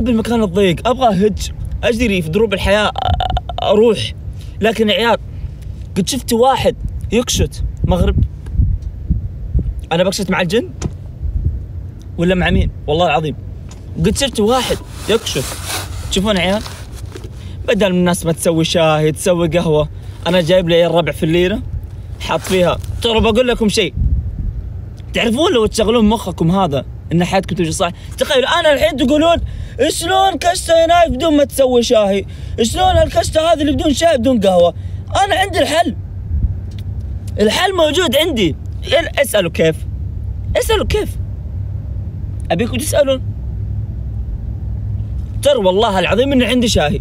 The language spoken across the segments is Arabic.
أحب المكان الضيق. أبغى اهج أجري في دروب الحياة أروح. لكن يا عيال قد شفت واحد يكشت مغرب؟ أنا بكشت مع الجن؟ ولا مع مين؟ والله العظيم. قد شفت واحد يكشت تشوفون يا عيال بدل من الناس ما تسوي شاي تسوي قهوة أنا جايب لي الربع في الليرة حاط فيها. ترى بقول لكم شيء تعرفون لو تشغلون مخكم هذا إن حياتكم تمشي صح تخيلوا أنا الحين تقولون شلون كشته هناك بدون ما تسوي شاي شلون هالكشته هذه اللي بدون شاي بدون قهوة؟ أنا عندي الحل. الحل موجود عندي. اسألوا كيف. اسألوا كيف. أبيكم تسألون. ترى والله العظيم إني عندي شاهي.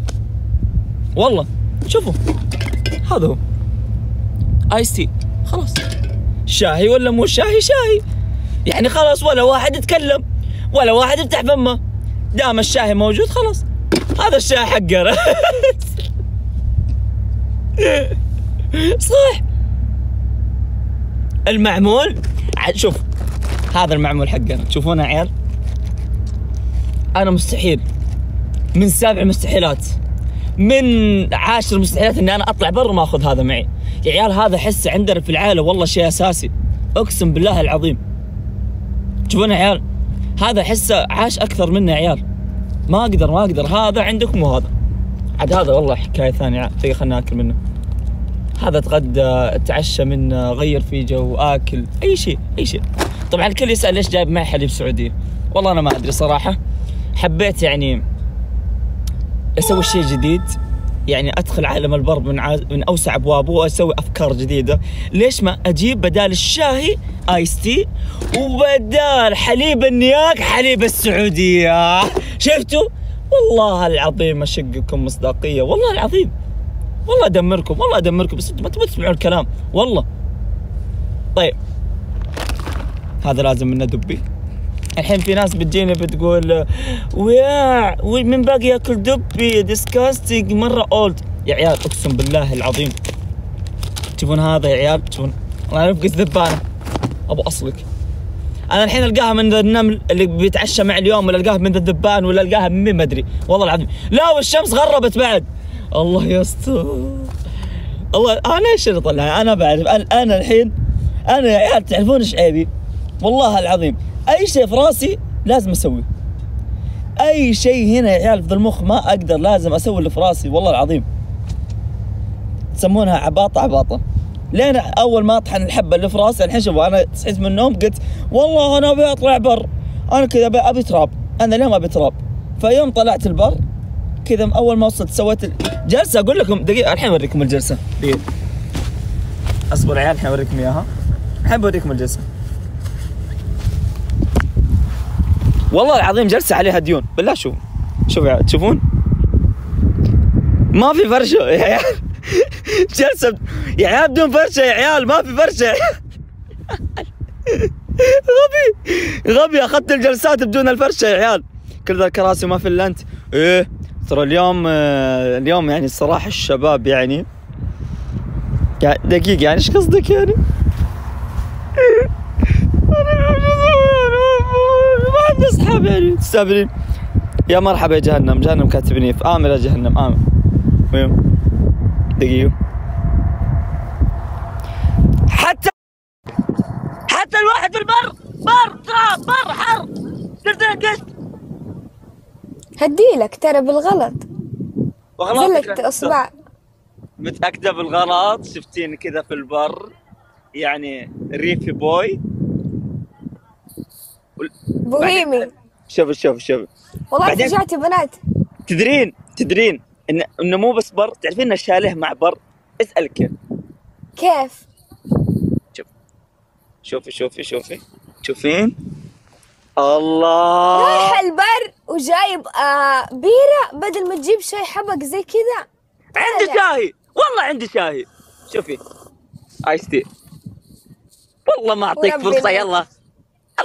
والله. شوفوا. هذا هو. ايس تي خلاص. شاهي ولا مو شاهي؟ شاهي. يعني خلاص ولا واحد يتكلم ولا واحد يفتح فمه. دام الشاهي موجود خلاص. هذا الشاي حقنا صح. المعمول شوف هذا المعمول حقنا. تشوفونه يا عيال؟ أنا مستحيل. من سبع مستحيلات. من عاشر مستحيلات إني أنا أطلع برا ما أخذ هذا معي. يا عيال هذا حسه عندنا في العائلة والله شيء أساسي. أقسم بالله العظيم. تشوفون يا عيال هذا حسه عاش أكثر يا عيال. ما أقدر ما أقدر هذا عندكم وهذا. عاد هذا والله حكاية ثانية دقيقه خلنا ناكل منه. هذا اتغدى اتعشى منه غير في جو آكل أي شيء أي شيء. طبعا الكل يسأل ليش جايب معي حليب سعودي والله أنا ما أدري صراحة. حبيت يعني أسوي شيء جديد. يعني أدخل عالم البر من عز... من أوسع أبوابه وأسوي أفكار جديدة. ليش ما أجيب بدال الشاهي آيس تي وبدال حليب النياك حليب السعودية؟ شفتوا؟ والله العظيم أشقكم مصداقية والله العظيم. والله أدمركم والله أدمركم بس ما تبغوا تسمعون الكلام. والله. طيب. هذا لازم منه دبي الحين في ناس بتجيني بتقول ويا من باقي ياكل دبي ديسكاستنج مرة اولد يا عيال أقسم بالله العظيم. تشوفون هذا يا عيال؟ تشوفون؟ أنا افقس ذبانة؟ أبو أصلك. أنا الحين ألقاها من النمل اللي بيتعشى معي اليوم ولا ألقاها من الذبان ولا ألقاها من مين؟ ما أدري. والله العظيم. لا والشمس غربت بعد. الله يستر الله أنا إيش اللي طلع؟ أنا بعرف أنا, أنا الحين أنا يا عيال تعرفون إيش عيبي؟ والله العظيم. أي شيء في راسي لازم أسويه. أي شيء هنا يا عيال في المخ ما أقدر لازم أسوي اللي في راسي والله العظيم. تسمونها عباطة عباطة. لين أول ما أطحن الحبة اللي في راسي الحين شوفوا أنا صحيت من النوم قلت والله أنا أبي أطلع بر. أنا كذا ابي تراب. أنا ما أبي تراب؟ فيوم طلعت البر كذا أول ما وصلت سويت جلسة أقول لكم دقيقة الحين أوريكم الجلسة. دقيقة. أصبر يا عيال الحين أوريكم إياها. الحين بوريكم الجلسة. والله العظيم جلسة عليها ديون. بالله شوف. شوف تشوفون؟ ما في فرشة يا عيال. جلسة يا عيال بدون فرشة يا عيال ما في فرشة. غبي. غبي أخذت الجلسات بدون الفرشة يا عيال. كل ذا الكراسي ما في إلا أنت. إيه ترى اليوم آه، اليوم يعني الصراحه الشباب يعني يعني دقيقه يعني إيش قصدك يعني؟ أنا اليوم شو أسوي أنا؟ يعني تستهبلين يا مرحبا يا جهنم. جهنم كاتبني. في أمر يا جهنم. أمر المهم دقيقة. حتى حتى الواحد في البر. بر تراب بر حر. قشط هديلك ترى بالغلط. وغلط زلت أصبع. متأكدة بالغلط. شفتيني كذا في البر. يعني ريفي بوي. بوهيمي. شوف شوف شوف. والله فجعتي بنات. تدرين تدرين ان إنه مو بس بر تعرفين ان الشاليه مع بر؟ اسالك كيف. كيف؟ شوفي شوفي شوفي. تشوفين الله. رايح البر وجايب آه بيرة بدل ما تجيب شاي حبق زي كذا. عندي لا. شاهي والله عندي شاهي شوفي. ice tea والله ما أعطيك. فرصة يلا.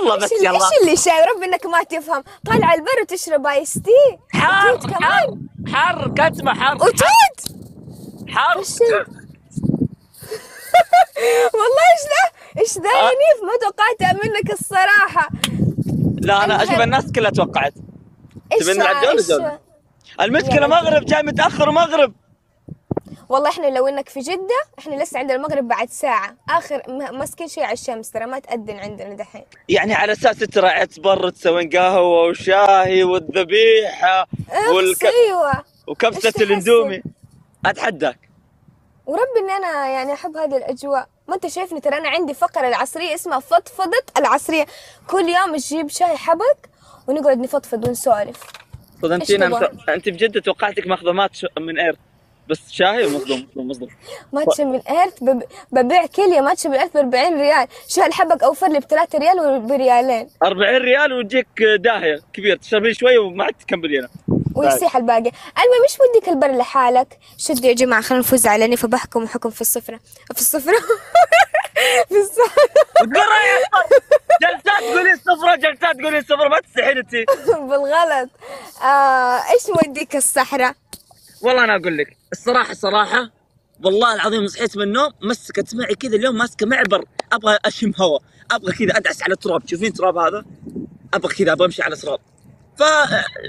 الله إيش بس يلا إيش اللي شاي رب إنك ما تفهم. طالع البر وتشرب ice tea. حر كمان. حر كتمه حر وتوت ال- والله إيش ذا؟ إيش ذا آه. ما توقعتها منك الصراحة. لا أنا أشوف. الناس كلها توقعت. نلعب المشكلة يلا. مغرب جاي متأخر ومغرب والله إحنا لو إنك في جدة إحنا لسه عند المغرب بعد ساعة. آخر ماسكين شيء على الشمس ترى ما تأذن عندنا دحين. يعني على أساس رايح تبرد تسوين قهوة وشاهي والذبيحة اخس أيوه. وكبسة إيش تحسن؟ الاندومي. أتحداك. وربي ان أنا يعني أحب هذه الأجواء. ما أنت شايفني ترى أنا عندي فقرة العصرية اسمها فضفضة العصرية. كل يوم نجيب شاي حبق ونقعد نفضفض ونسولف. صدمتينا؟ أنت بجد توقعتك مخدمات ش- من إير. بس شاهي مصدوم مصدوم ماتش من بب... ببيع كلية ماتش من ايرت ب 40 ريال. شاي الحبق أوفر لي ب 3 ريال وبريالين 40 ريال ويجيك داهية كبير. تشربين شوي وما عاد تكملينه ويسيح الباقي. المهم مش وديك البر لحالك؟ شدوا يا جماعة خلينا نفوز على نفا بحكم حكم في الصفرة. في الصفرة؟ في الصفرة جلسات تقولي الصفرة جلسات تقولي الصفرة ما تستحين أنت. بالغلط. آه إيش موديك الصحراء؟ والله أنا أقول لك الصراحة الصراحة والله العظيم صحيت من النوم مسكت معي كذا اليوم ماسكة معبر أبغى أشم هواء أبغى كذا أدعس على التراب تشوفين التراب هذا؟ أبغى كذا أبغى أمشي على تراب ف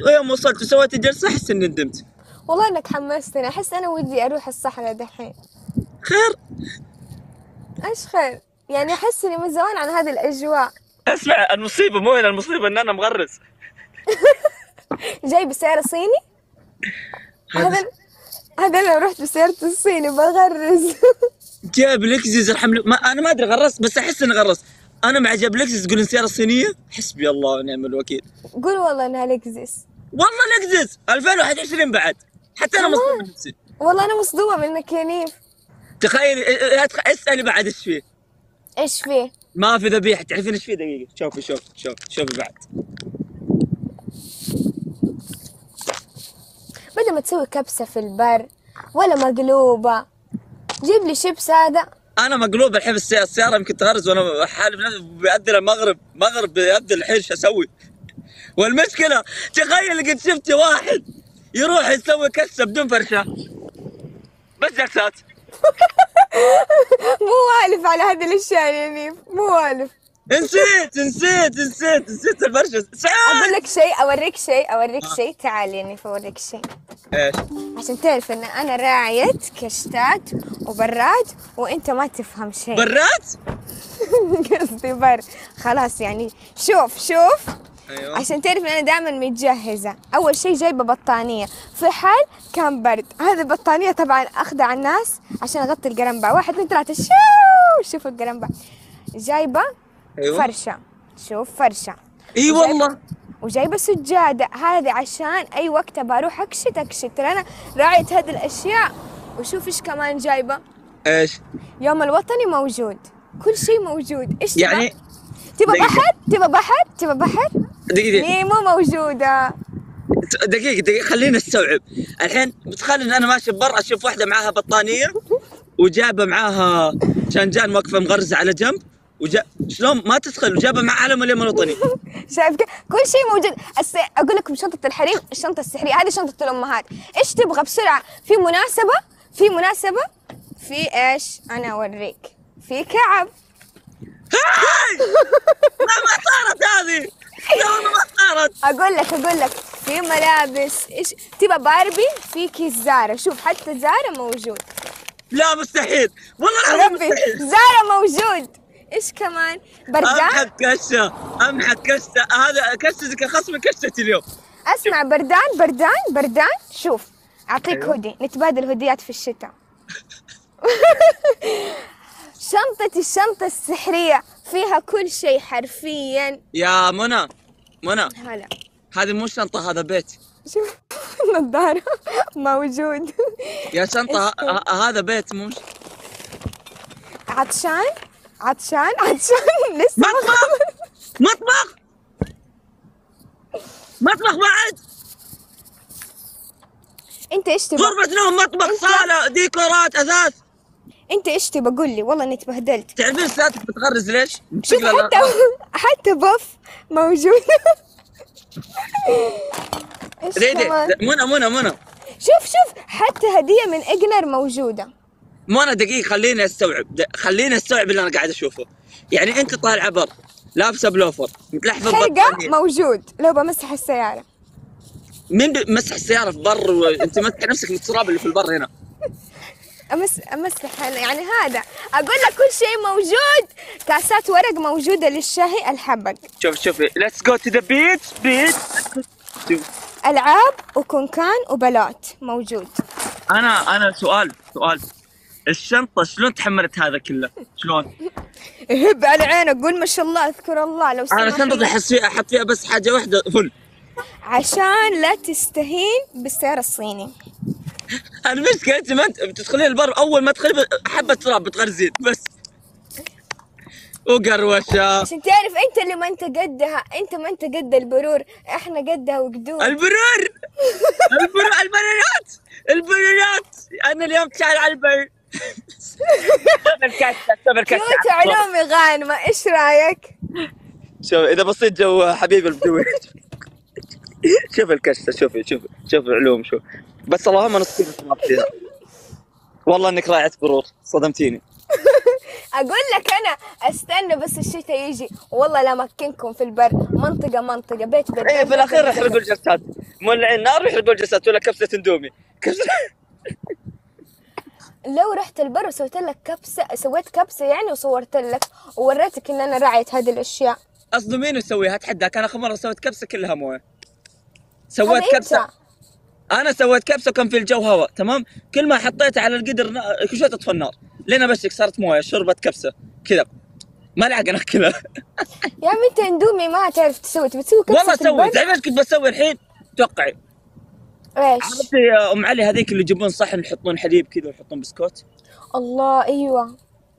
ويوم وصلت وسويت الجلسة أحس إني ندمت. والله إنك حمستني أحس أنا ودي أروح الصحراء دحين. خير؟ إيش خير؟ يعني أحس إني من زمان عن هذه الأجواء. أسمع المصيبة مو هنا المصيبة إن أنا مغرز جاي بسيارة صيني؟ هذا هذا لو رحت بسيارة الصيني بغرز جاب لكزس الحمل ما أنا ما أدري غرست بس أحس اني غرست أنا مع جاب لكزس تقول السياره الصينيه حسبي الله ونعم الوكيل. قول والله إنها لكزس والله لكزس 2021 بعد. حتى أنا مصدوم من نفسي. والله أنا مصدومة منك يا نيف. تخيلي آه، آه، تخ- اسألي بعد إيش فيه. إيش فيه؟ ما في ذبيحة. تعرفين إيش فيه دقيقة؟ شوفي شوفي شوفي شوفي بعد. بدل ما تسوي كبسة في البر ولا مقلوبة. جيب لي شيبس هذا. أنا مقلوب الحين السياره السيارة يمكن تغرز وأنا حالف نفسي بيأذن المغرب. مغرب بيأذن الحين إيش أسوي؟ والمشكلة تخيل قد شفت واحد يروح يسوي كسه بدون فرشه بس جلسات مو والف على هذه الأشياء يا نيف مو والف نسيت نسيت نسيت نسيت الفرشه أقول لك شيء أوريك شيء أوريك شيء. تعال يا نيف أوريك شيء. إيش؟ عشان تعرف إن أنا راعية كشتات وبراد وأنت ما تفهم شيء. برات قصدي بر. خلاص يعني شوف شوف. أيوه. عشان تعرف إن أنا دائما متجهزة. أول شيء جايبة بطانية. في حال كان برد. هذه البطانية طبعا على الناس عشان أغطي القرنبع واحد اثنين ثلاثة. شو؟ شوف القرنبع جايبة أيوه. فرشة. شوف فرشة. إي والله. وجايبة سجادة هذه عشان أي وقت بروح أكشت أكشت. ترى أنا راعية هذه الأشياء. وشوف إيش كمان جايبة. إيش؟ يوم الوطني موجود. كل شيء موجود. تبغى؟ يعني؟ تبغى دقيقة. بحر؟ تبغى بحر؟ تبغى بحر؟ دقيقة نيمو موجودة. دقيقة دقيقة. خلينا نستوعب الحين بتخيل إن أنا ماشي برا أشوف واحدة معاها بطانيه وجابه معاها شنجان واقفة مغرزة على جنب. وجا شلون؟ ما تدخل وجابه مع علم اليمن الوطني شايف؟ كل شيء موجود. الس... أقول لكم شنطة الحريم الشنطة السحرية. هذه شنطة الأمهات. إيش تبغى؟ بسرعة. في مناسبة؟ في مناسبة؟ في إيش؟ أنا أوريك. في كعب. لا ما صارت هذه. لا ما صارت. أقول لك أقول لك. في ملابس. إيش؟ تبى باربي؟ في كيس زارا شوف حتى زارا موجود. لا مستحيل. والله العظيم ربي مستحيل. زارا موجود. إيش كمان؟ بردان؟ امحك كشة امحك كشة. هذا كشتك خصم كشتي اليوم. أسمع بردان بردان بردان. شوف أعطيك أيوه. هودي نتبادل هديات في الشتاء. شنطتي الشنطة السحرية فيها كل شيء حرفيا. يا منى منى. هلا. هذه مو شنطة هذا بيت. شوف نظارة موجود. يا ه- هذا بيت مو عطشان؟ عطشان عطشان لسه مطبخ! مطبخ! مطبخ بعد! انت إيش تبغى؟ غرفة نوم مطبخ صالة ديكورات أثاث انت إيش تبغى؟ قول لي والله اني تبهدلت. تعرفين ساتك بتغرز ليش؟ شوف حتى حتى بف موجود. إيش دي دي كمان؟ منى منى منى. شوف شوف حتى هدية من إجنر موجودة. منى دقيقة خليني أستوعب خليني أستوعب اللي أنا قاعد أشوفه. يعني أنت طالعة بر لابسة بلوفر متلحفة خرقة ببطانية موجود لو بمسح السيارة. مين مسح السيارة في بر وأنت مسح نفسك من التراب اللي في البر هنا. امس أمسح يعني هذا. أقول لك كل شيء موجود. كاسات ورق موجودة للشاي الحبق شوف شوف let's go to the beach beach ألعاب وكونكان وبلات موجود. أنا أنا سؤال سؤال. الشنطة شلون تحملت هذا كله؟ شلون؟ هب على عينك قول ما شاء الله أذكر الله لو أنا شنطتي. احس فيها أحط فيها بس حاجة واحدة full. عشان لا تستهين بالسيارة الصيني. المشكلة انت ما أنت بتدخلين البر أول ما تدخلي حبه تراب بتغرزين بس. وقروشة. عشان تعرف أنت اللي ما أنت قدها أنت ما أنت قد البرور إحنا قدها وقدود. البرور! البرور البرورات! البرورات! أنا اليوم شايل على البر. شوف الكاسه شوف الكاسه كيوت علومي غانمة إيش رأيك؟ شوف إذا بصيت جو حبيب البدوي شوف الكشته شوفي شوف شوف العلوم شوف. بس اللهم نص كلمة ما فيها. والله إنك راعية برور صدمتيني. أقول لك أنا أستنى بس الشتاء يجي. والله لا مكنكم في البر. منطقة منطقة بيت بيت. إيه في الأخير يحرقوا. الجلسات مولعين نار ويحرقوا الجلسات ولا كبسة اندومي. كبسة. لو رحت البر وسويت لك كبسة سويت كبسة يعني وصورت لك ووريتك إن أنا راعية هذه الأشياء. قصده مين يسويها؟ اتحداك أنا آخر مرة سويت كبسة كلها موية. سويت إنت. أنا سويت كبسة وكان في الجو هواء تمام؟ كل ما حطيتها على القدر كل شوي تطفى النار. لين ابشك صارت موية شربت كبسة كذا. ما لحق ناكلها يا عمي انت اندومي ما تعرف تسوي. تبي تسوي كبسة والله في سوي البر؟ تعرف إيش كنت بسوي الحين؟ توقعي. إيش؟ عرفتي يا أم علي هذيك اللي يجيبون صحن يحطون حليب كذا ويحطون بسكوت الله أيوه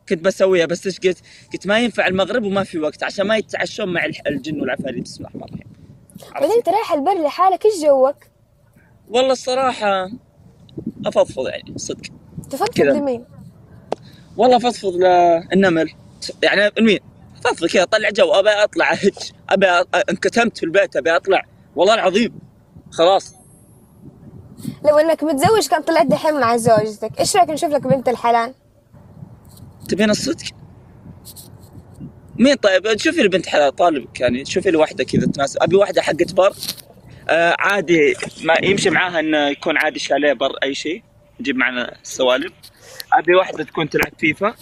كنت بسويها بس إيش قلت؟ قلت ما ينفع المغرب وما في وقت عشان ما يتعشون مع الجن والعفاريت بسم الله الرحمن الرحيم بعدين عرفتي؟ أنت رايح البر لحالك إيش جوك؟ والله الصراحة أفضفض يعني صدق كذا. لمين؟ والله فضفض للنمل يعني مين؟ فضفض كذا طلع جو أبي أطلع أهج أبي أ- انكتمت في البيت أبي أطلع والله العظيم خلاص لو انك متزوج كان طلعت دحين مع زوجتك. إيش رأيك نشوف لك بنت الحلال؟ تبين الصدق؟ مين طيب؟ شوفي لي بنت حلال طالبك يعني. شوفي لي واحدة كذا تناسب. أبي واحدة حقت بر. آه عادي. ما يمشي معاها إنه يكون عادي شاليه بر أي شيء. نجيب معنا السوالف أبي واحدة تكون تلعب فيفا.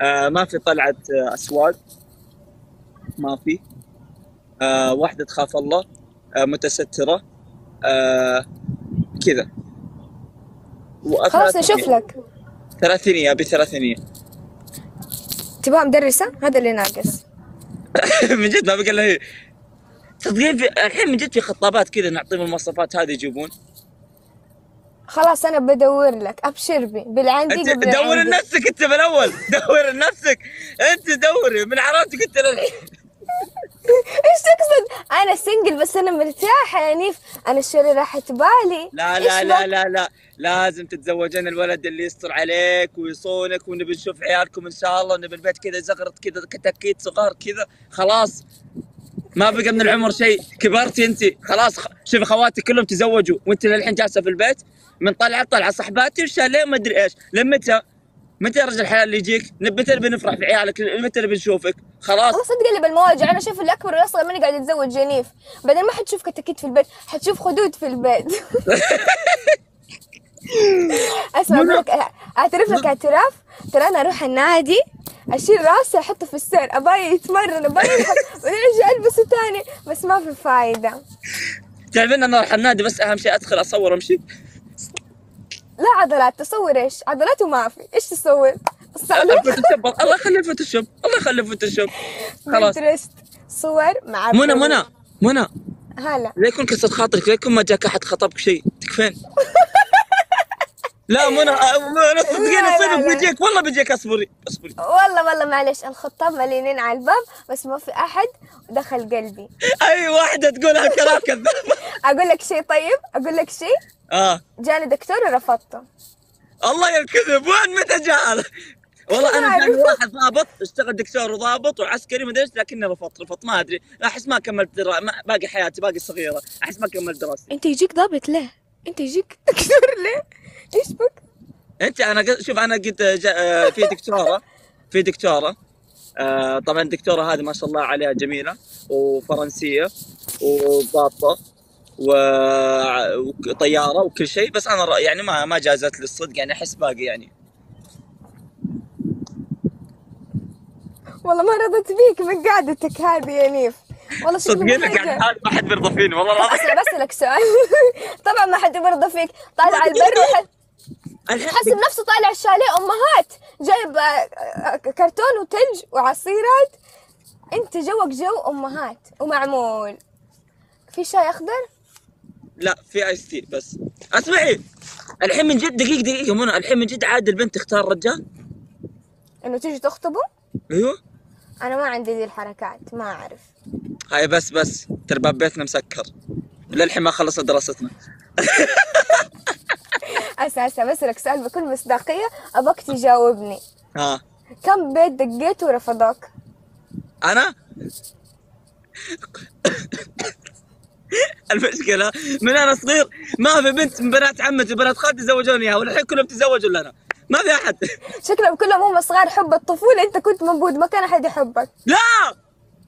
آه ما في طلعه آه اسواق ما في. آه واحدة تخاف الله. آه متسترة. آه كذا. خلاص نشوف لك. ثلاثينية أبي ثلاثينية. تبغى مدرسة؟ هذا اللي ناقص. من جد ما بقى هي تصدقين في الحين من جد في خطابات كذا نعطيهم المواصفات هذه يجيبون. خلاص أنا بدور لك. أبشر بي. بالعندي أنت قبل دور. لنفسك أنت بالأول. دور لنفسك. أنت دوري. من عرفتك انت للحين إيش تقصد؟ أنا single بس أنا مرتاحة يا نيف. أنا الشري راحت بالي لا لا لا؟ لا لا. لازم تتزوجين الولد اللي يستر عليك ويصونك ونبي نشوف عيالكم إن شاء الله ونبي البيت كذا زغرت كذا كتاكيت صغار كذا. خلاص. ما بقى من العمر شيء. كبرتي أنت. خلاص شوفي خواتي كلهم تزوجوا وأنت للحين جالسة في البيت. من طلعه طلعه صحباتي وشاليه ما أدري إيش. لمتى متى يا رجل الحلال اللي يجيك؟ متى نبي نفرح في عيالك؟ متى نبي نشوفك؟ خلاص. خلاص تقلب المواجع أنا أشوف الأكبر والأصغر ماني قاعد يتزوج جنيف. بعدين ما حتشوف كتاكيت في البيت حتشوف خدود في البيت. أسمع أقول لك أعترف لك اعتراف ترى أنا أروح النادي أشيل راسي أحطه في السير أبغى يتمرن أبغى ارجع البسه تاني بس ما في فايدة. تعرفين أنا أروح النادي بس أهم شيء أدخل أصور وأمشي. لا عضلات تصور إيش؟ عضلات وما في إيش تصور الله يخلي الفوتوشوب الله يخلي الفوتوشوب خلاص. بنترست. صور مع منى. منى منى. هلا. لا يكون كسر خاطرك لا يكون ما جاك أحد خطبك شيء. تكفين. لا منى آه، منى صدقيني صدق. بيجيك. والله بيجيك اصبري اصبري. والله والله معلش الخطاب مليانين على الباب بس ما في أحد دخل قلبي. أي واحدة تقول هالكلام كذاب. أقول لك شيء طيب أقول لك شيء. آه. جاني دكتور ورفضته. الله الكذب وين؟ متى جاء؟ والله أنا. جاني واحد ضابط اشتغل دكتور وضابط وعسكري مدري إيش لكني رفضت. رفضت ما أدري. أحس ما كملت درا... ما باقي حياتي باقي صغيرة. أحس ما كملت دراستي. أنت يجيك ضابط ليه؟ أنت يجيك دكتور ليه؟ إيش بك؟ أنت أنا شوف أنا قد جا... آه، في دكتورة في دكتورة. آه، طبعا الدكتوره هذه ما شاء الله عليها جميلة وفرنسية وضابطة. وطيارة وكل شيء بس أنا يعني ما ما جازت لي الصدق يعني أحس باقي يعني. والله ما رضيت بيك من قعدتك هذه يا نيف. والله محرجة. يعني هذا ما حد بيرضى فيني والله العظيم. بسألك سؤال. طبعا ما حد بيرضى فيك. طالع البر وحد الحين حاسب نفسه طالع الشاليه أمهات. جايب آه، آه، كرتون وتلج وعصيرات. أنت جوك جو أمهات. ومعمول. في شاي أخضر؟ لا في ice tea بس. اسمعي الحين من جد دقيقه دقيقه منى. الحين من جد عاد البنت تختار رجال؟ إنه تيجي تخطبه؟ أيوه. أنا ما عندي ذي الحركات ما أعرف. هاي بس بس. ترى باب بيتنا مسكر. للحين ما خلصت دراستنا. أساسا بسألك سؤال بكل مصداقية ابغاك تجاوبني. ها. كم بيت دقيت ورفضوك؟ أنا؟ المشكلة. من أنا صغير ما في بنت من بنات عمتي وبنات خالتي زوجوني إياها والحين كلهم تزوجوا لنا. ما في أحد. شكلهم كلهم هم صغار حب الطفولة. أنت كنت موجود ما كان أحد يحبك. لا!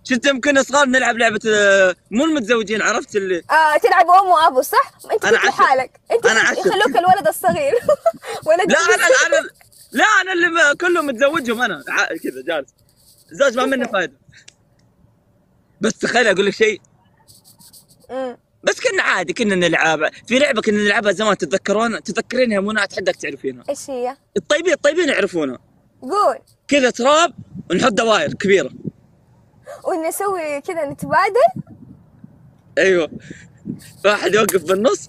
شفت يمكن صغار نلعب لعبة آه، مو المتزوجين عرفت اللي؟ آه تلعب ام وأبو صح؟ أنت أنا كنت. لحالك. أنت أنا. يخلوك الولد الصغير. ولد لا أنا أنا لا أنا اللي كلهم متزوجهم أنا. كذا جالس. الزوج ما منه فايدة. بس تخيل أقول لك شيء. بس كنا عادي كنا نلعب. في لعبة كنا نلعبها زمان تتذكرون؟ تذكرينها منى اتحداك تعرفينها. إيش هي؟ الطيبين الطيبين يعرفونها. قول. كذا تراب ونحط دوائر كبيرة. ونسوي كذا نتبادل؟ أيوه. واحد يوقف بالنص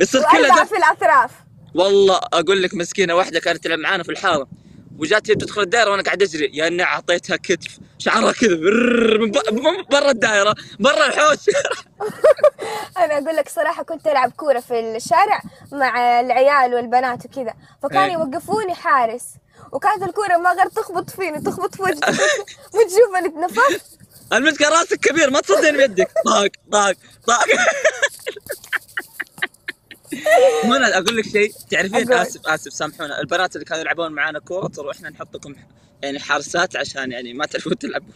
يصير دف في الأطراف. والله أقول لك مسكينة واحدة كانت تلعب معانا في الحارة. وجات هي تدخل الدائرة وأنا قاعد أجري. يا إني أعطيتها كتف. شعرها كذا من برا الدائرة برا الحوش. أنا أقول لك صراحة كنت ألعب كورة في الشارع مع العيال والبنات وكذا. فكانوا إيه. يوقفوني حارس. وكانت الكورة ما غير تخبط فيني تخبط في وجهي. وتشوف اني اتنفخت المشكلة راسك كبير ما تصدين بيدك. طاق طاق طاق. منى أقول لك شيء تعرفين. آسف آسف سامحونا. البنات اللي كانوا يلعبون معانا كوره ترى إحنا نحطكم يعني حارسات عشان يعني ما تعرفون تلعبون.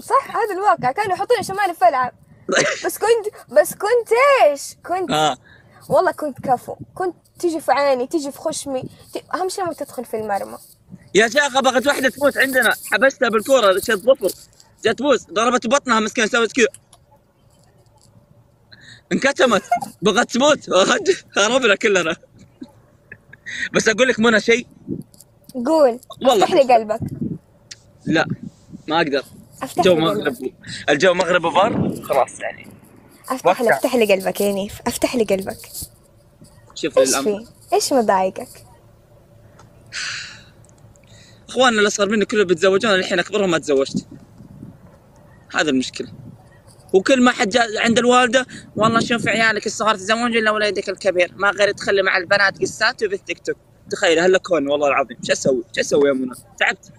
صح هذا الواقع. كانوا يحطوني شمالي في العب بس كنت بس كنت إيش؟ كنت. آه. والله كنت كفو. كنت تيجي في عيني تيجي في خشمي. ت- أهم شيء ما تدخل في المرمى. يا شيخ بغت واحدة تموت عندنا. حبستها بالكورة شد ظفر. جت بوس ضربت بطنها مسكينه سوت كذا انكتمت. بغت تموت هربنا كلنا بس أقول لك منى شيء. قول. والله. افتح لي قلبك. لا. ما أقدر. افتح الجو مغرب الجو مغرب وبر خلاص يعني. افتح لي. افتح لي قلبك يا نيف. افتح لي قلبك. شوف إيش في؟ إيش مضايقك؟ إخواننا اللي صار مني كلهم بيتزوجون الحين أكبرهم ما تزوجت. هذا المشكلة. وكل ما حد جاء عند الوالدة والله شوف عيالك الصغار تزوجوا إلا ولدك الكبير. ما غير تخلي مع البنات قسات وبالتيك توك. تخيل هلا كون والله العظيم. شو أسوي؟ شو أسوي يا منى؟ تعبت.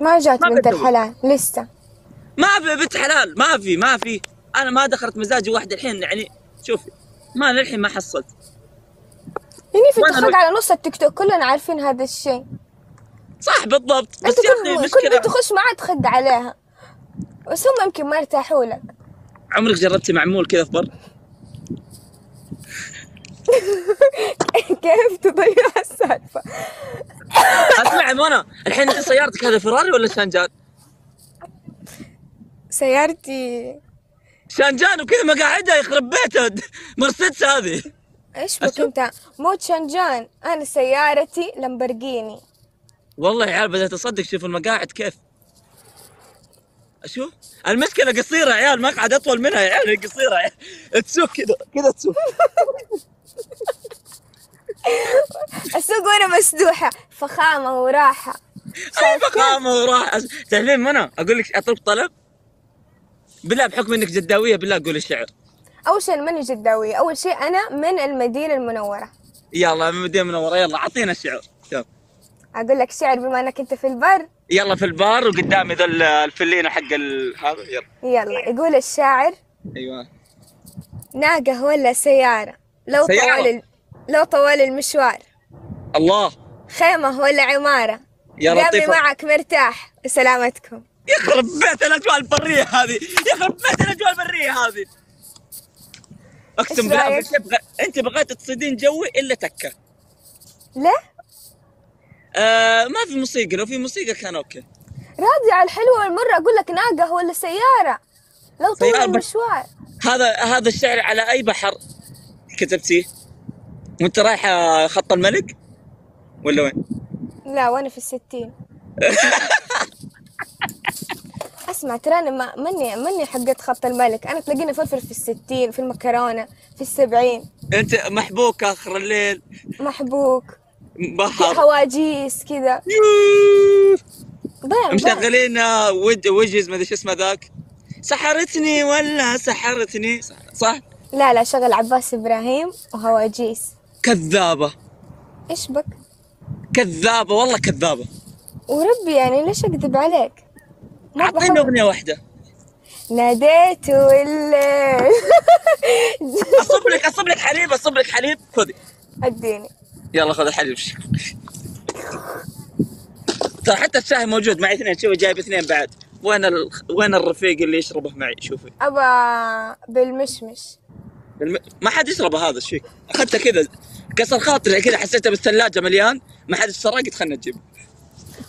ما جات ما بنت. الحلال لسه. ما في بنت حلال ما في ما في. أنا ما دخلت مزاجي واحدة الحين يعني شوفي ما للحين ما حصلت. يعني في تخرج على نص التيك توك كلنا عارفين هذا الشيء. صح بالضبط. بس انت يا أخي كل كل بنت تخش معاه تخد عليها. بس هم يمكن ما ارتاحوا لك. عمرك جربتي معمول كذا في بر؟ كيف تضيع السالفة؟ أسمع منى الحين أنت سيارتك هذا فراري ولا شانجان؟ سيارتي. شانجان وكذا مقاعدها يخرب بيتها مرسيدس هذه. إيش بك. أنت؟ مو شنجان أنا سيارتي لامبرجيني والله يا عيال بدأت اصدق شوف المقاعد كيف. أشوف المشكلة قصيرة يا عيال مقعد أطول منها يا عيال قصيرة. يا عيال. تسوق كذا كذا تسوق. السوق وأنا مسدوحة فخامة وراحة. فخامة وراح أس- تعرفين منى أقول لك اطلب طلب. بالله بحكم إنك جداوية بالله قولي شعر أول شيء ماني جداويه أول شيء أنا من المدينة المنورة. يلا من مدينه منوره يلا أعطينا الشعر. يلا. أقول لك شعر بما إنك أنت في البر. يلا في البار وقدامي ذا ال- الفلينة حق هذا. يلا. يلا يقول الشاعر أيوه. ناقة ولا سيارة؟ لو سيارة. طوال ال... لو طوال المشوار. الله. خيمة ولا عمارة؟ يا لطيفة. معك مرتاح. سلامتكم يخرب بيت الأجواء البرية هذه. يخرب بيت الأجواء البرية هذه. أقسم بالله. أنت بغيت تصيدين جوي إلا تكة. ليه؟ آه ما في موسيقى. لو في موسيقى كان أوكي. راضي على الحلوة والمرة أقول لك ناقة ولا سيارة. لو طول المشوار هذا هذا الشعر على أي بحر كتبتيه؟ وأنت رايحه خط الملك؟ ولا وين؟ لا وأنا في الستين. أسمع ترى أنا ما ماني ماني حقت خط الملك. أنا تلاقيني فرفر في الستين في المكرونة في السبعين. أنت محبوك آخر الليل. محبوك. بحر. حواجيس كذا. مشغلين آه، ود وجز ما أدري شو اسمه ذاك. سحرتني ولا سحرتني. صح؟ لا لا شغل عباس إبراهيم وهواجيس كذابة. إيش بك؟ كذابة والله كذابة. وربي يعني ليش أكذب عليك؟ بحب أغنية واحدة. ناديت الليل أصب لك أصب لك حليب أصب لك حليب. خذي. أديني. يلا خذ الحليب. ترى حتى الشاي موجود معي اثنين. شوفي جايب اثنين بعد. وين ال... وين الرفيق اللي يشربه معي؟ شوفي. ابى بالمشمش. الم... ما حد يشربه هذا إيش فيك؟ أخذته كذا. كسر خاطري كذا حسيته بالثلاجة مليان. ما حد اشتراه قلت خلنا نجيب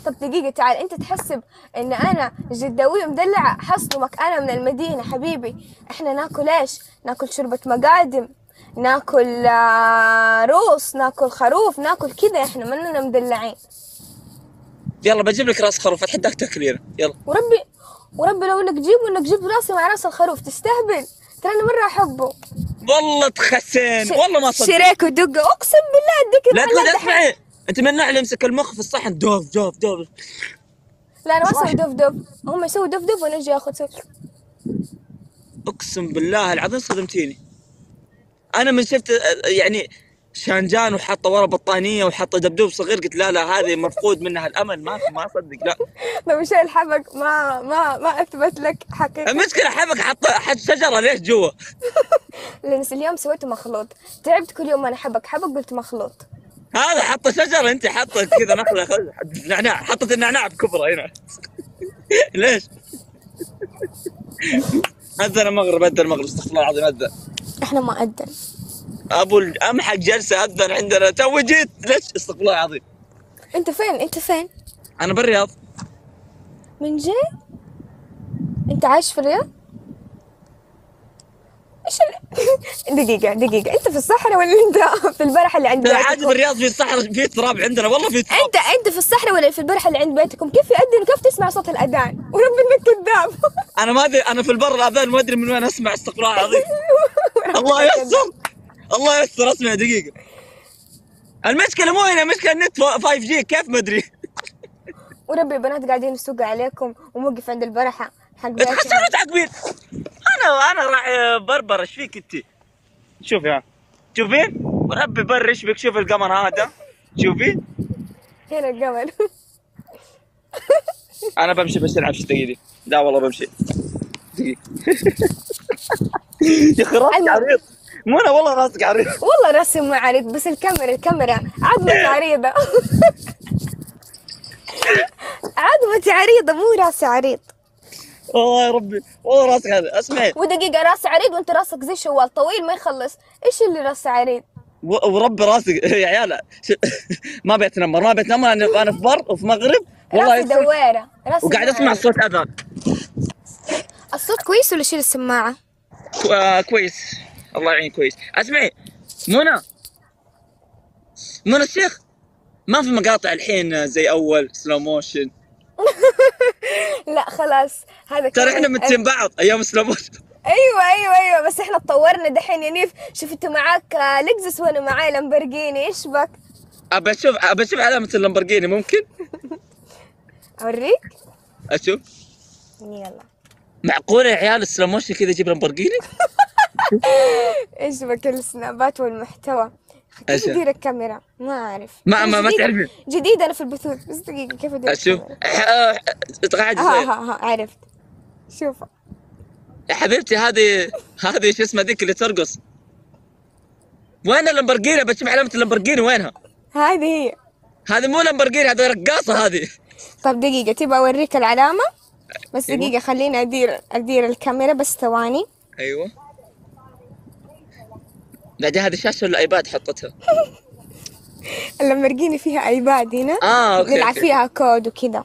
طب دقيقة تعال. أنت تحسب إن أنا جداوية مدلعة حصدمك أنا من المدينة حبيبي. إحنا ناكل إيش؟ ناكل شوربة مقادم. ناكل آه، روس ناكل خروف ناكل كذا إحنا مننا مدلعين. يلا بجيب لك راس خروف اتحداك تاكلينه يلا. وربي وربي لو انك جيبه انك جيب راسي مع راس الخروف. تستهبل. ترى أنا مرة أحبه. والله تخسين والله ما صدق. شريك ودقة أقسم بالله أديك لا تقول. اسمعي. أنت من النوع اللي يمسك المخ في الصحن دوف دوف دوف. لا أنا ما أسوي دف دف هم يسووا دف دف وأنا أجي اخذ سوي أقسم بالله العظيم صدمتيني. أنا من شفت يعني شانجان وحاطه ورا بطانية وحاطه دبدوب صغير قلت لا لا هذه مفقود منها الأمل. ما ما أصدق لا. لو شيء الحبق ما ما ما أثبت لك حقيقة. المشكلة حبك حط حط شجرة ليش جوا؟ لأن اليوم سويته مخلوط. تعبت كل يوم أنا حبك. حبك قلت مخلوط. هذا حط شجرة أنت حاطه كذا نخلة. خل- نعناع حطت النعناع بكبرة هنا. ليش؟ اذن المغرب اذن المغرب استغفر الله العظيم اذن إحنا ما أدن ابو امحق جلسة أذن عندنا. تو جيت ليش؟ استغفر الله العظيم. أنت فين؟ أنت فين؟ أنا بالرياض. من جد؟ أنت عايش في الرياض؟ إيش. دقيقة دقيقة. أنت في الصحراء ولا أنت في البرحة اللي عند ترى حاجة بيتكم بالرياض في الصحراء في تراب عندنا. والله في تراب. أنت أنت في الصحراء ولا في البرحة اللي عند بيتكم؟ كيف يأذن وكيف تسمع صوت الأذان؟ ورب انك كذاب. أنا ما أدري أنا في البر الأذان ما أدري من وين أسمع استغفر الله العظيم الله يستر الله يستر. أسمع دقيقة. المشكلة مو هنا المشكلة النت 5 جي كيف ما أدري؟ وربي البنات قاعدين يسوقوا عليكم وموقف عند البرحة. تعقبين أنا أنا راح بربر إيش فيك أنت؟ شوفي ها تشوفين وربي بر إيش بك شوف القمر هذا. شوفي هنا القمر؟ أنا بمشي بس ألعب دقيقة. لا والله بمشي. دقيقة. يا أخي راسك عريض. مو أنا والله راسك عريض. والله رسم عريض بس الكاميرا الكاميرا عظمتي عريضة. عظمتي عريضة مو راسي عريض. والله يا ربي والله راسك هذا اسمعي ودقيقة راسي عريض وانت راسك زي شوال طويل ما يخلص. إيش اللي راسي عريض؟ وربي راسك يا عيال ما بيتنمر ما بيتنمر أنا في بر وفي مغرب. والله راسي دويرة راسي وقاعد. أسمع صوت اذان الصوت كويس ولا شيل السماعة؟ آه كويس. الله يعين كويس. اسمعي منى. منى الشيخ ما في مقاطع الحين زي أول slow motion لا خلاص هذا ترى إحنا متين بعض أيام motion أيوه أيوه أيوه بس إحنا تطورنا دحين. يا نيف شوف انت معاك آه، لكزس وأنا معاي لامبرجيني إيش بك؟ أبى أشوف أبى أشوف علامة اللامبرجيني ممكن؟ أوريك. أشوف. يلا. معقولة يا عيال ال slow motion كذا يجيب لامبرجيني إيش بك السنابات والمحتوى؟ كيف ادير الكاميرا؟ ما أعرف. ما- ما- ما تعرفين. جديد أنا في البثوث بس دقيقة كيف ادير الكاميرا؟ ح- آه، ها ها ها عرفت. شوف يا حبيبتي هذه هذه شو اسمها ذيك اللي ترقص. وين اللامبرجيني بشوف علامة اللامبرجيني وينها؟ هذه هي. هذه مو لامبرجيني هذه رقاصة هذه. طب دقيقة تبغى أوريك العلامة؟ بس أيوة. دقيقة خليني أدير أدير الكاميرا بس ثواني. أيوه. بعدين هذه شاشه ولا ايباد حطتها؟ اللامبرجيني فيها ايباد هنا آه okay, نلعب okay. فيها كود وكذا.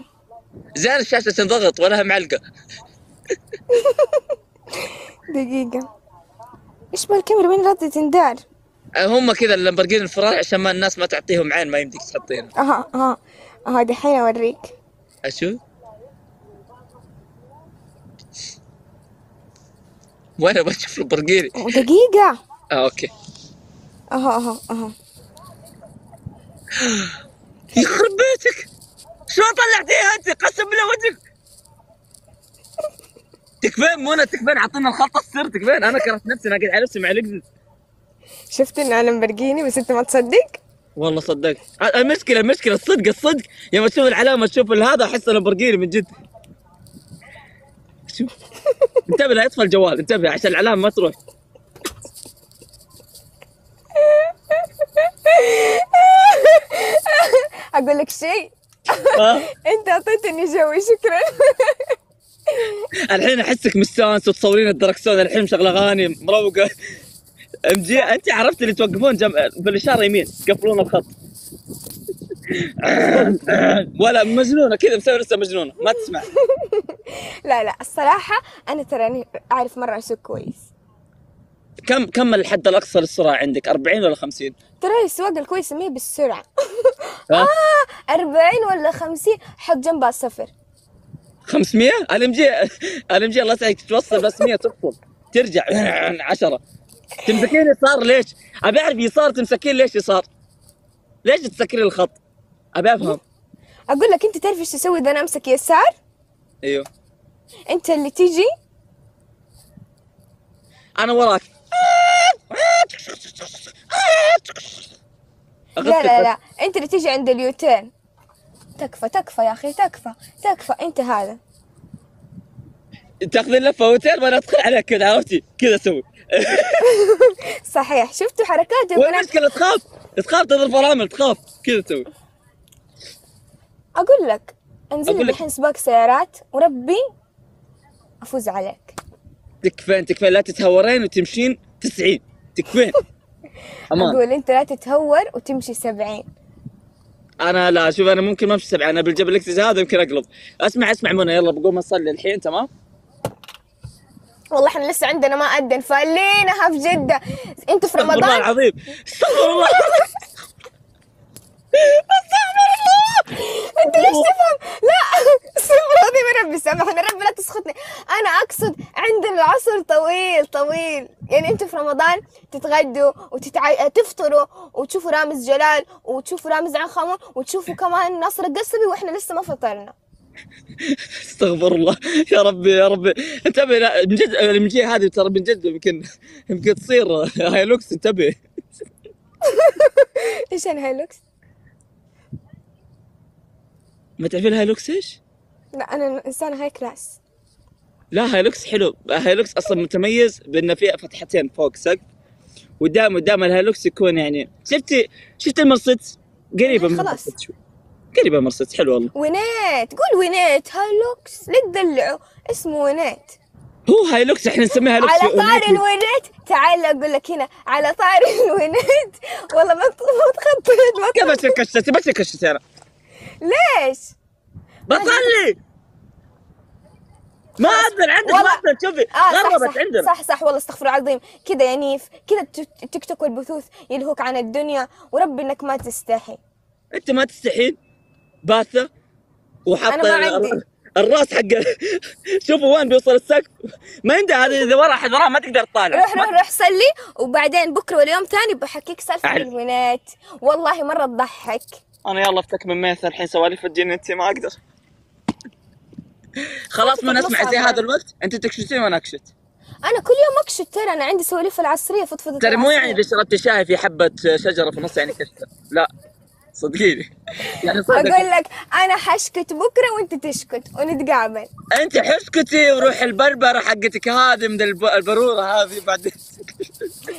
زين الشاشة تنضغط ولها معلقة. دقيقة. إيش بالكاميرا وين ردة تندار؟ هم كذا اللامبرجيني الفراري عشان ما الناس ما تعطيهم عين ما يمديك تحطينها أها أها. أها دحين أوريك. أشوف وين أبغى أشوف اللامبرجيني دقيقة. آه أوكي. أها أها أها. يخرب بيتك شلون طلعتيها أنت؟ قسم بالله وجهك تكفين منى تكفين. اعطينا الخلطة السر تكفين. أنا كرهت نفسي أنا قاعد على نفسي مع لقزز شفت انه لامبرجيني بس أنت ما تصدق؟ والله صدقت. المشكلة المشكلة الصدق الصدق. يوم تشوف العلامة تشوف هذا أحس لامبورجيني من جد. شوف. انتبه لا يطفى الجوال انتبه عشان العلامة ما تروح. أقول لك شيء. أنت أعطيتني جوي شكرا. الحين أحسك مستانس وتصورين الدركسون الحين مشغله اغاني مروقة. أم جي أنت عرفت اللي توقفون جم... بالإشارة يمين تقفلون الخط. ولا مجنونة كذا مسوي نفسها مجنونة ما تسمع. لا لا الصراحة أنا تراني أعرف مرة أسوق كويس. كم كم الحد الاقصى للسرعه عندك؟ 40 ولا 50 ترى السواقة الكويسة ما هي ها؟ آه 40 ولا 50 حط جنبها صفر 500 ال MG ال MG الله يسعدك تتوصل بس 100 تفصل. ترجع. 10 تمسكين يسار ليش؟ أبي أعرف يسار تمسكين ليش يسار؟ ليش تسكرين الخط؟ أبي أفهم. أقول لك أنت تعرف إيش تسوي إذا أنا أمسك يسار؟ أيوه. أنت اللي تيجي؟ أنا وراك. لا لا لا. أنت اللي تيجي عند اليوتين تكفى تكفى يا أخي تكفى تكفى. أنت هذا. تاخذين لفه اوتيل وأنا ادخل عليك كذا عرفتي؟ كذا أسوي صحيح. شفتوا حركات والمشكلة تخاف. تخاف تضرب فرامل تخاف. كذا تسوي أقول لك انزل لي الحين سباق سيارات وربي أفوز عليك. تكفين تكفين لا تتهورين وتمشين 90 تكفين. أمان. أقول أنت لا تتهور وتمشي سبعين. أنا لا شوف أنا ممكن ما أمشي سبعة أنا بالجبل الاكتز هذا يمكن أقلب. أسمع أسمع منى يلا بقوم أصلي الحين تمام؟ والله إحنا لسه عندنا ما اذن فلينها في جدة. أنت في استغفر الله رمضان؟ العظيم. استغفر الله أنت ليش تفهم؟ لا استغفر الله يا ربي سامحني ربي لا تسخطني. أنا أقصد عندنا العصر طويل طويل. يعني أنتوا في رمضان تتغدوا وتتع... تفطروا وتشوفوا رامز جلال وتشوفوا رامز عنخمون وتشوفوا كمان ناصر القصبي وإحنا لسه ما فطرنا. استغفر الله. يا ربي يا ربي. انتبه لا من جد المجيه هذه ترى من جد يمكن يمكن تصير هايلوكس انتبه إيش هايلوكس؟ ما تعرفين هايلوكس إيش؟ لا أنا انسانه high class. لا هايلوكس حلو. هايلوكس أصلا متميز بأنه فيه فتحتين فوق سقف قدام قدام الهايلوكس يكون يعني شفتي شفت المرسيدس قريبة من خلاص. قريبة من المرسيدس حلو والله. وينيت قول وينيت. هايلوكس ليه تدلعوا اسمه وينيت. هو هايلوكس إحنا نسميه هايلوكس على أمريكا. الوينيت. تعال أقول لك هنا على طاري الوينيت. والله ما ما تخطيت ما كيف بس كشتي بس كشتي أنا. ليش؟ بصلي ما اذن عندك ما اذن شوفي صح غربت صح, عندنا. صح صح. والله استغفر الله العظيم. كذا يعني ف- كذا الت- التيك توك والبثوث يلهوك عن الدنيا وربي إنك ما تستحي. أنت ما تستحين باثة وحاطه أنا ما عندي. الراس حق شوفوا وين بيوصل السقف. ما عنده هذه إذا ورا أحد وراها ما تقدر تطالع. روح روح روح صلي. وبعدين بكرة واليوم ثاني بحكيك سالفة الوينات. والله مرة تضحك. أنا يلا أفتك من ميث الحين سواليف تجيني انت ما أقدر. خلاص ما نسمع زي هذا الوقت. أنت تكشتين وأنا اكشت أنا كل يوم اكشت ترى أنا عندي سواليف العصرية فضفضه ترى مو يعني. اذا شربت شاي في حبة شجرة في النص يعني كشته لا صدقيني. يعني صدق أقول لك أنا حشكت بكرة وأنت تشكت ونتقابل. أنت حسكتي وروح البربرة حقتك هذه من الب- البرورة هذه بعدين.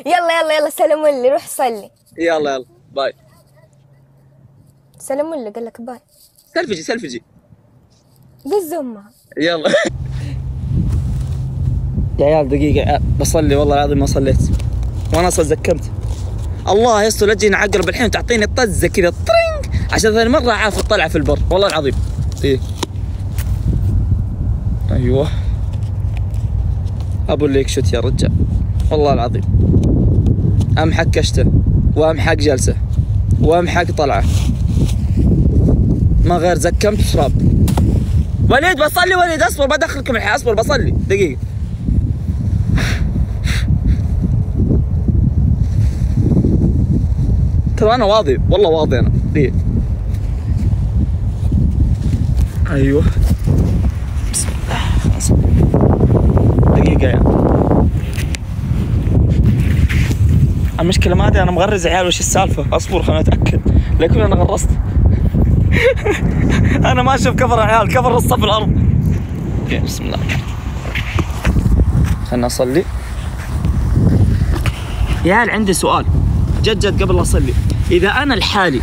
يلا يلا يلا سلموا لي روح صلي. يلا يلا باي. سلموا لي قال لك باي. سلفجي سلفجي قز امها يلا. يا عيال دقيقة بصلي والله العظيم ما صليت. وأنا أصلا زكمت. الله يستر لا تجيني عقرب الحين تعطيني طزه كذا طرينج عشان ثاني مرة عارف الطلعة في البر. والله العظيم. إيه. أيوه. أبو اللي يكشت يا رجال. والله العظيم. امحق كشته وامحق جلسة وامحق طلعة. ما غير زكمت تراب وليد بصلي وليد اصبر بدخلكم الحين اصبر بصلي. دقيقة. ترى أنا واضي. والله واضي أنا. دقيقة. أيوه. بسم الله أصبر. دقيقة يعني المشكلة ما أدري أنا مغرز عيال وش السالفة؟ أصبر خليني اتاكد لكن أنا غرست. أنا ما أشوف كفر عيال كفر الصف الأرض. أوكي بسم الله. خلنا أصلي. يا عيال عندي سؤال. جد جد قبل لا أصلي. إذا أنا لحالي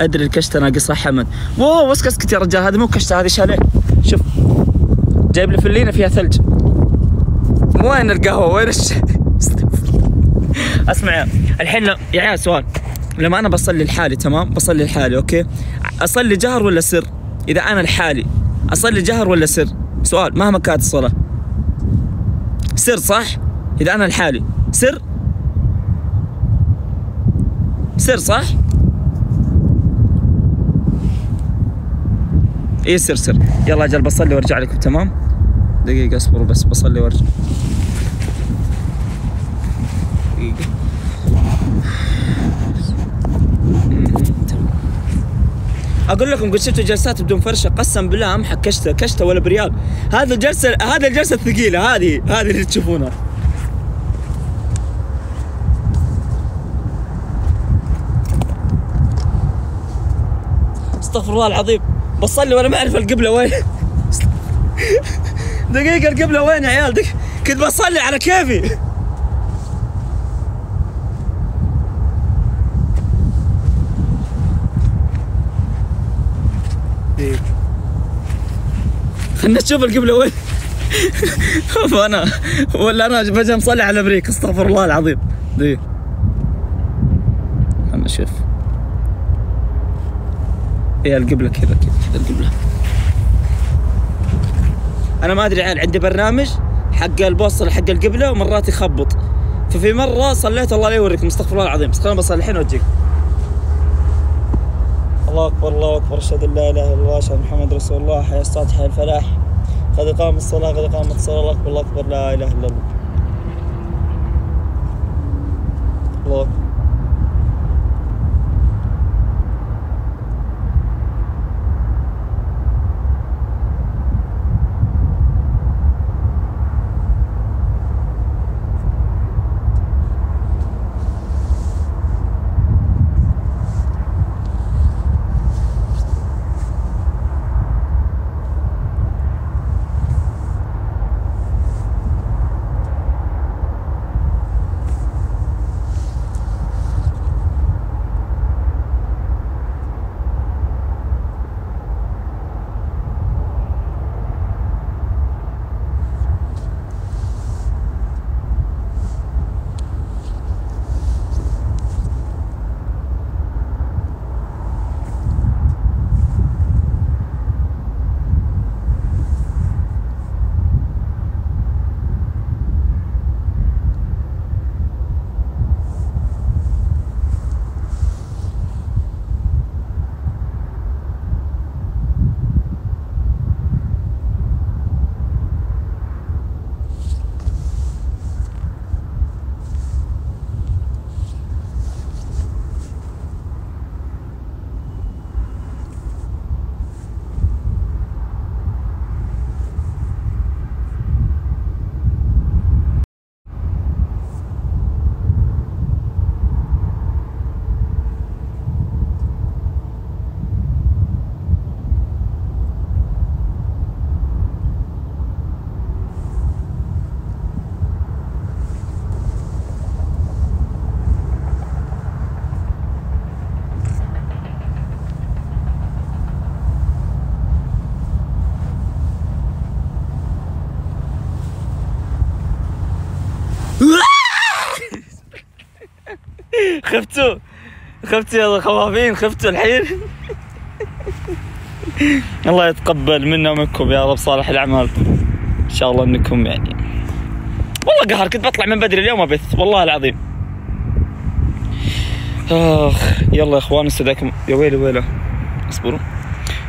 أدري الكشته ناقصها حمد واو اسكت اسكت يا رجال؟ هذه مو كشتة هذه شاليه. شوف. جايب لي فلينة فيها ثلج. وين القهوة؟ وين الش أسمع يا الحين ل- يا عيال سؤال. لما أنا بصلي لحالي تمام؟ بصلي لحالي أوكي؟ أصلي جهر ولا سر؟ إذا أنا لحالي أصلي جهر ولا سر؟ سؤال مهما كانت الصلاة. سر صح؟ إذا أنا لحالي. سر؟ سر صح؟ إيه سر سر. يلا أجل بصلي وارجع لكم تمام؟ دقيقة اصبروا بس بصلي وارجع. أقول لكم قد شفتوا جلسات بدون فرشة؟ قسم بالله امحك كشته كشتة ولا بريال. هذا الجلسه هذا الجلسة الثقيلة هذه هذه اللي تشوفونها. أستغفر الله العظيم. بصلي وأنا ما أعرف القبلة وين. دقيقة القبلة وين يا عيال. كنت بصلي على كيفي. خلنا نشوف القبلة وين. وأنا ولا أنا بجي مصلي على أمريكا استغفر الله العظيم. دقيقة. خلنا نشوف. هي القبلة كذا كذا القبلة. أنا ما أدري عيال عندي برنامج حق البوصله حق القبلة ومرات يخبط. ففي مرة صليت الله لا يوريكم استغفر الله العظيم. بس خليني بصلي الحين وأجيك. الله أكبر الله أكبر. أشهد أن لا إله إلا الله أشهد أن محمد رسول الله. حي الصلاه حي الفلاح. قد قام الصلاة قد قامت الصلاة. الله اكبر الله أكبر لا إله إلا الله. الله أكبر. خفتوا خفتوا يا خوافين خفتوا الحين؟ الله يتقبل منا ومنكم يا رب صالح الأعمال. إن شاء الله إنكم يعني والله قهر كنت بطلع من بدري اليوم أبث والله العظيم. آخ يلا يا إخوان استودعكم يا ويلي ويلي؟ اصبروا.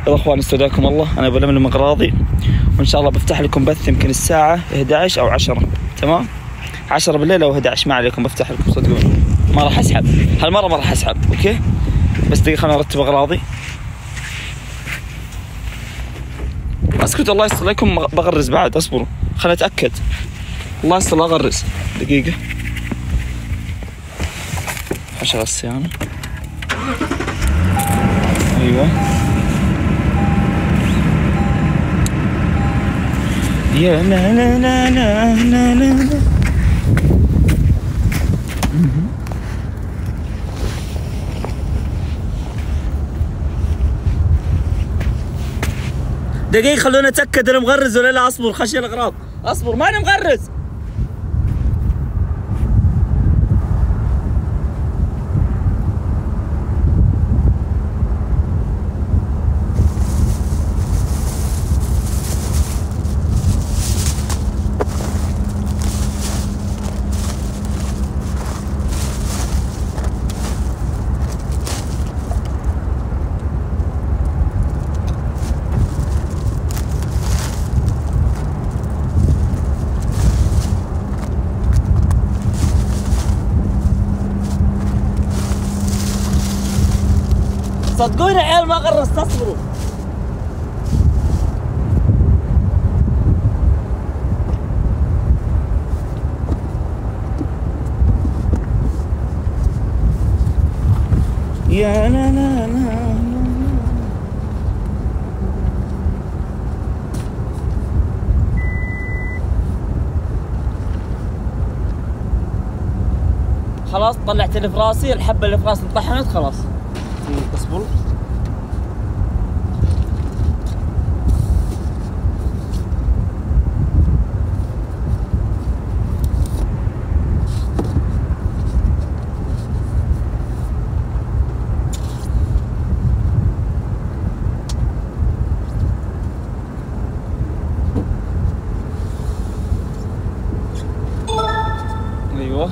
يلا إخوان استودعكم الله. أنا بلملم اغراضي وإن شاء الله بفتح لكم بث يمكن الساعة 11 أو 10 تمام؟ 10 بالليل أو 11 ما عليكم بفتح لكم صدقوني. ما راح أسحب. هالمرة ما راح أسحب أوكي؟ بس دقيقة خليني أرتب أغراضي. أسكت الله يستر عليكم بغرز بعد أصبروا. خليني اتاكد الله يستر لا أغرز. دقيقة. اشغل الصيانه أيوه. يا لا لا لا لا لا لا لا دقيقة خلونا نتأكد أنا مغرز ولا لا. أصبر خشي الأغراض. أصبر ماني مغرز. صدقوني يا عيال ما غرست اصبروا. يا لا لا لا خلاص طلعت اللي في راسي الحبة اللي في راسي انطحنت خلاص. اصبروا أيوه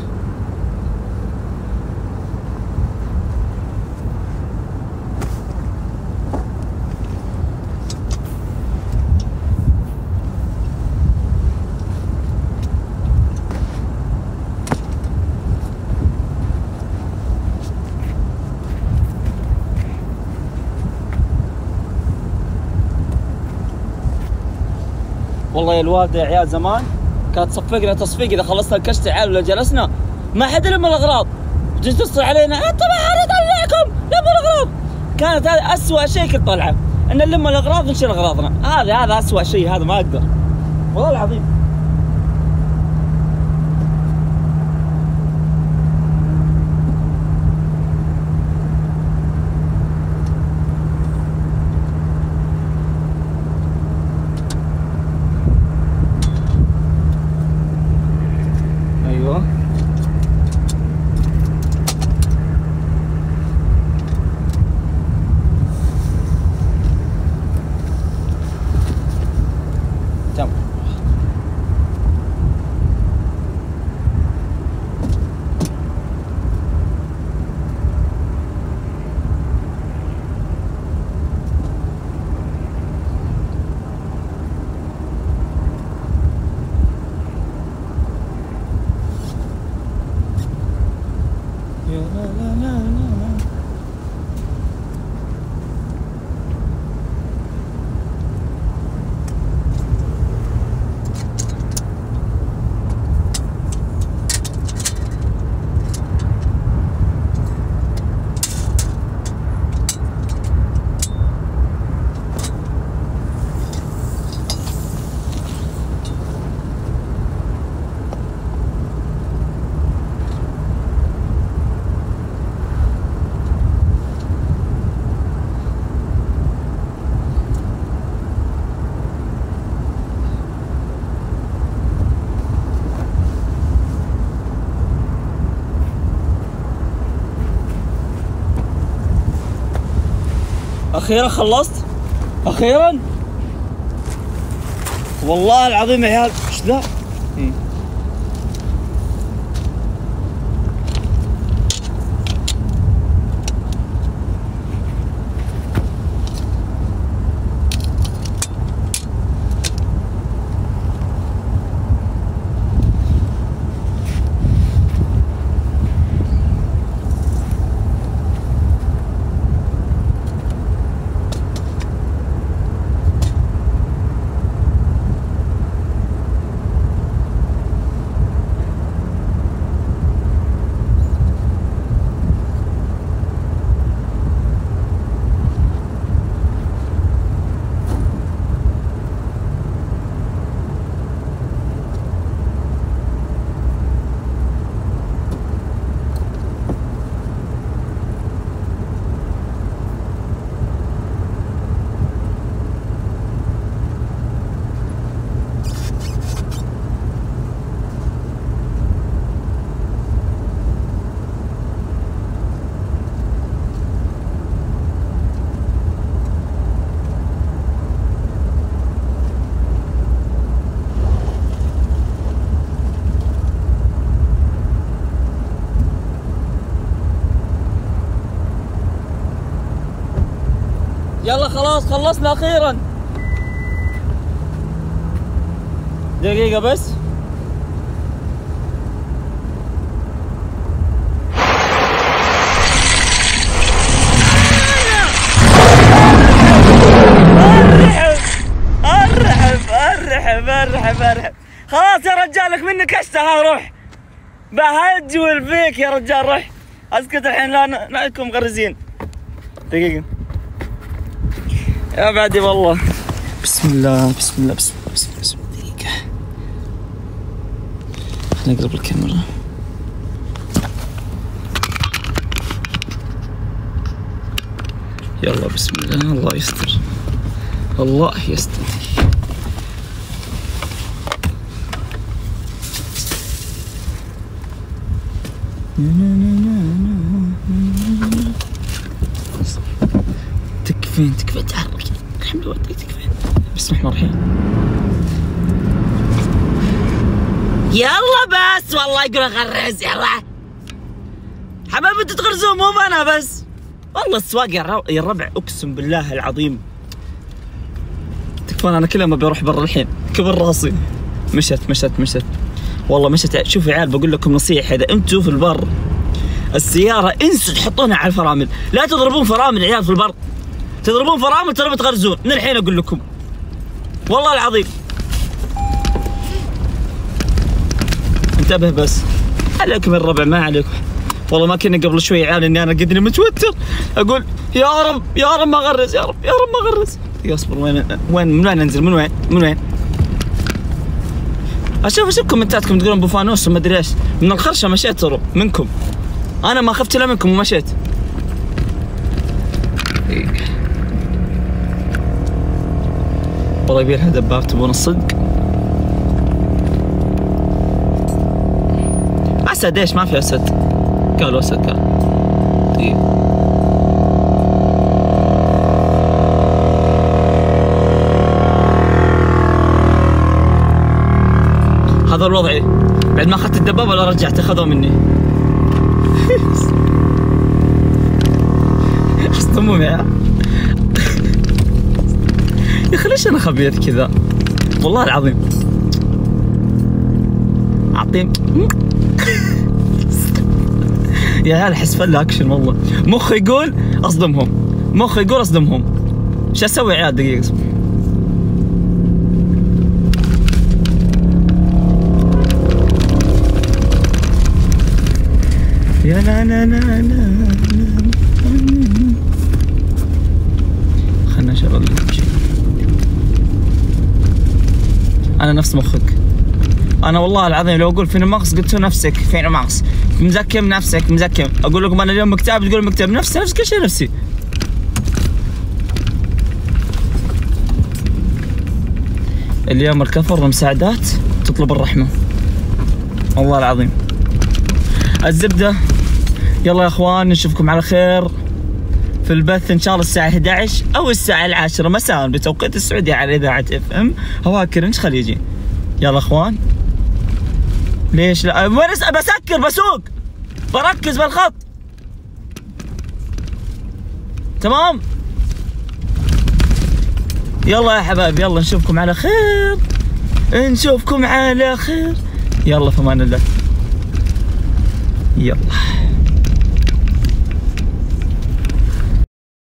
والله يا عيال زمان كانت تصفقنا تصفيق إذا خلصنا الكشت يا عيال ولا جلسنا ما حد يلم الأغراض. تجي تصل علينا انت ما حد يطلعكم لموا الأغراض. كانت هذه اسوء شيء كنت طالعه إن نلم الأغراض ونشيل أغراضنا. هذا هذا اسوء شيء هذا ما أقدر. والله العظيم. أخيرا خلصت؟ أخيرا؟ والله العظيم يا عيال إيش ذا مم. يلا خلاص خلصنا أخيرا. دقيقة بس. ارحب ارحب ارحب خلاص يا رجال لك منك اشتهى روح. بهجول فيك يا رجال روح. اسكت الحين لا نعدكم مغرزين دقيقة. يا بعدي والله. بسم الله بسم الله بسم الله بسم الله. دقيقة. خليني اقرب الكاميرا. يلا بسم الله. الله يستر. الله يستر. تكفين تكفين. تحرك الحمد لله تكفين بسم الله الرحمن الرحيم. يلا بس والله يقول غرز يلا. حبايبي أنتوا تغرزون مو أنا بس. والله السواق يا الربع أقسم بالله العظيم. تكفون أنا كل ما بروح برا الحين. كبر راسي. مشت مشت مشت. والله مشت. شوفوا يا عيال بقول لكم نصيحة إذا أنتم في البر السيارة انسوا تحطونها على الفرامل. لا تضربون فرامل عيال في البر. تضربون فرامل ترى بتغرزون من الحين أقول لكم. والله العظيم. انتبه بس. عليكم الربع ما عليكم. والله ما كنا قبل شوي عيال إني أنا قدني متوتر. أقول يا رب يا رب ما أغرز يا رب يا رب ما أغرز. أصبر وين وين من وين أنزل؟ من وين؟ من وين؟ أشوف أشوف كومنتاتكم تقولون أبو فانوس وما أدري إيش. من الخرشة مشيت ترى منكم. أنا ما خفت الا منكم ومشيت. يبي لها دباب تبون الصدق؟ أسد إيش ما في أسد. قالوا أسد قال. دقيقة هذا الوضعي بعد ما أخذت الدبابة ولا رجعت أخذوه مني. اصدمهم يا يا أخي ليش أنا خبيث كذا؟ والله العظيم. اعطيهم يا عيال أحس فل اكشن والله. مخي يقول أصدمهم. مخي يقول أصدمهم. إيش أسوي يا عيال؟ دقيقة. يا لا لا لا لا خلنا نشغل شيء أنا نفس مخك. أنا والله العظيم لو أقول فين مغص قلت نفسك فين مغص. مزكم نفسك مزكم أقول لكم أنا اليوم مكتئب تقول مكتئب نفس نفس كل شيء نفسي. اليوم الكفر المساعدات تطلب الرحمة. والله العظيم. الزبدة. يلا يا إخوان نشوفكم على خير. في البث إن شاء الله الساعة 11 أو الساعة العاشرة. مساء بتوقيت السعودية على إذاعة FM. هواء cringe خليجي. يلا أخوان. ليش لا؟ وين بسكر بسوق. بركز بالخط. تمام؟ يلا يا حبايب يلا نشوفكم على خير. نشوفكم على خير. يلا في أمان الله. يلا.